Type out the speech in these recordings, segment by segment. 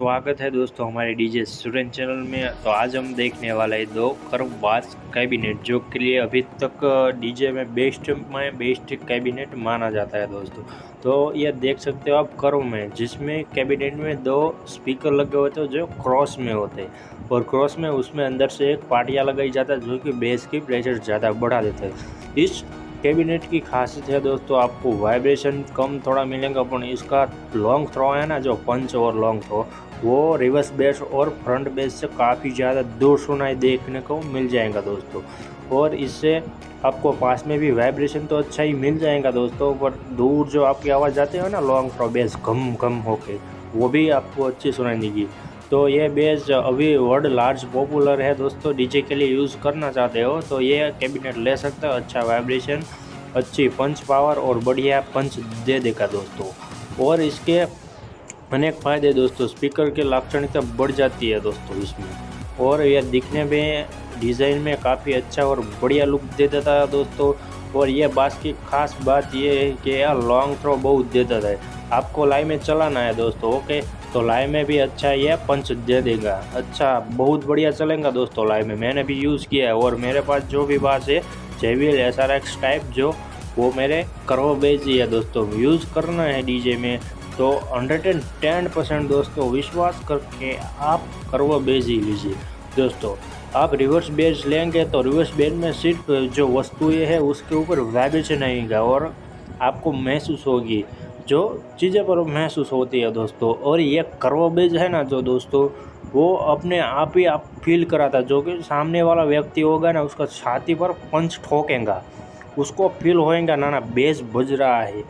स्वागत है दोस्तों हमारे डीजे स्टूडेंट चैनल में। तो आज हम देखने वाले हैं दो कर्व बास कैबिनेट, जो के लिए अभी तक डीजे में बेस्ट में बेस्ट कैबिनेट माना जाता है दोस्तों। तो ये देख सकते हो आप कर्व में, जिसमें कैबिनेट में दो स्पीकर लगे होते हैं, जो क्रॉस में होते हैं। और क्रॉस में उसमें अंदर से एक पार्टियाँ लगाई जाता है, जो कि बेस की प्रेशर ज़्यादा बढ़ा देता है। इस कैबिनेट की खासियत है दोस्तों, आपको वाइब्रेशन कम थोड़ा मिलेगा पर इसका लॉन्ग थ्रो है ना, जो पंच और लॉन्ग थ्रो वो रिवर्स बेस और फ्रंट बेस से काफ़ी ज़्यादा दूर सुनाई देखने को मिल जाएगा दोस्तों। और इससे आपको पास में भी वाइब्रेशन तो अच्छा ही मिल जाएगा दोस्तों, पर दूर जो आपकी आवाज़ जाती है ना लॉन्ग थ्रो बेस घम घम होके, वो भी आपको अच्छी सुनाई देगी। तो ये बेज अभी वर्ल्ड लार्ज पॉपुलर है दोस्तों डीजे के लिए यूज़ करना चाहते हो तो ये कैबिनेट ले सकते हो। अच्छा वाइब्रेशन अच्छी पंच पावर और बढ़िया पंच दे देगा दोस्तों। और इसके अनेक फ़ायदे दोस्तों स्पीकर की लाक्षणिकता बढ़ जाती है दोस्तों इसमें। और यह दिखने में डिज़ाइन में काफ़ी अच्छा और बढ़िया लुक दे देता है दोस्तों। और यह बास की खास बात यह है कि यह लॉन्ग थ्रो बहुत देता है आपको लाई में चलाना है दोस्तों ओके तो लाई में भी अच्छा यह पंच दे देगा। अच्छा बहुत बढ़िया चलेगा दोस्तों लाई में। मैंने भी यूज़ किया है और मेरे पास जो भी बास है J V L S R X type जो, वो मेरे करवा बेच ही दोस्तों। यूज़ करना है डीजे में। तो हंड्रेड एंड टेन परसेंट दोस्तों, विश्वास करके आप करवा ही लीजिए। दोस्तों, आप रिवर्स बेज लेंगे तो रिवर्स बेज में सिर्फ़ जो वस्तुएँ है, उसके ऊपर वाइब्रेशन आएगा और आपको महसूस होगी। जो चीज़ें पर महसूस होती है दोस्तों, और ये करवा बेज है ना जो दोस्तों, वो अपने आप ही आप फील कराता, जो कि सामने वाला व्यक्ति होगा ना, उसका छाती पर पंच ठोकेगा। उसको फील होएगा ना ना बेस बज रहा है।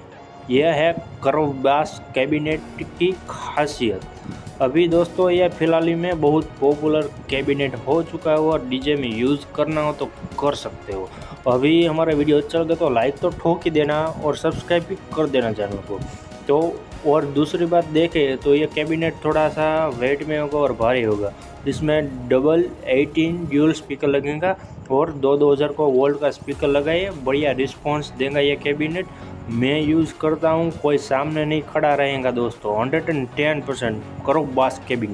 यह है करवास कैबिनेट की खासियत। अभी दोस्तों यह फ़िलहाल ही में बहुत पॉपुलर कैबिनेट हो चुका है और डीजे में यूज़ करना हो तो कर सकते हो। अभी हमारा वीडियो अच्छा लगे तो लाइक तो ठोक ही देना और सब्सक्राइब भी कर देना चैनल को। तो और दूसरी बात देखें तो ये कैबिनेट थोड़ा सा वेट में होगा और भारी होगा। इसमें डबल एटीन ड्यूल स्पीकर लगेगा और दो दो हज़ार को वोल्ट का स्पीकर लगाइए, बढ़िया रिस्पॉन्स देगा ये कैबिनेट मैं यूज़ करता हूँ, कोई सामने नहीं खड़ा रहेगा दोस्तों हंड्रेड एंड टेन परसेंट करो बास कैबिनेट